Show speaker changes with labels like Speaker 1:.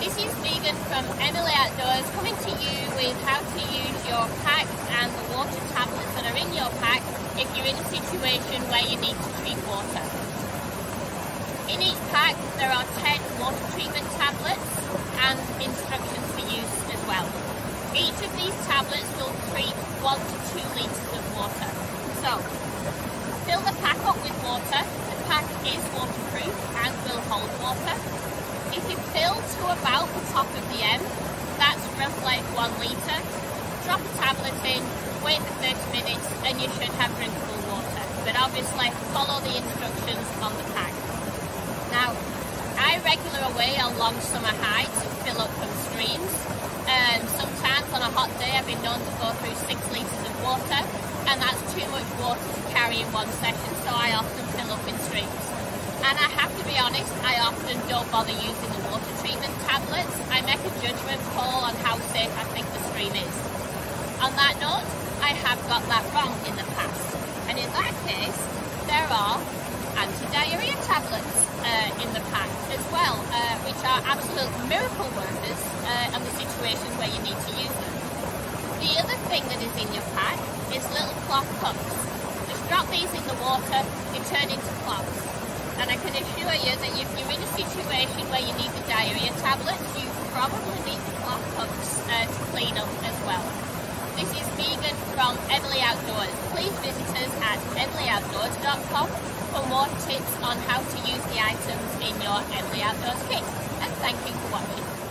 Speaker 1: Megan from Emelee Outdoors coming to you with how to use your pack and the water tablets that are in your pack if you're in a situation where you need to treat water. In each pack there are 10 water treatment tablets and instructions for use as well. Each of these tablets will treat 1 to 2 litres of water. So, fill the pack up with water. The pack is waterproof and will hold water. If you fill to about the top of the end, that's roughly one litre. Drop a tablet in, wait for 30 minutes, and you should have drinkable water. But obviously, follow the instructions on the pack. Now, I regular away on long summer hikes and fill up from streams. Um, sometimes on a hot day, I've been known to go through six litres of water, and that's too much water to carry in one session, so I often fill up in streams. And I have to be honest, I often don't bother using the water treatment tablets. I make a judgment call on how safe I think the stream is. On that note, I have got that wrong in the past. And in that case, there are anti-diarrhea tablets uh, in the pack as well, uh, which are absolute miracle workers uh, in the situations where you need to use them. The other thing that is in your pack is little cloth pucks. Just drop these in the water, they turn into cloths and I can assure you that if you're in a situation where you need the diarrhea tablets, you probably need the cloth pucks uh, to clean up as well. This is Megan from Emelee Outdoors. Please visit us at emeleeoutdoors.com for more tips on how to use the items in your Emelee Outdoors kit. And thank you for watching.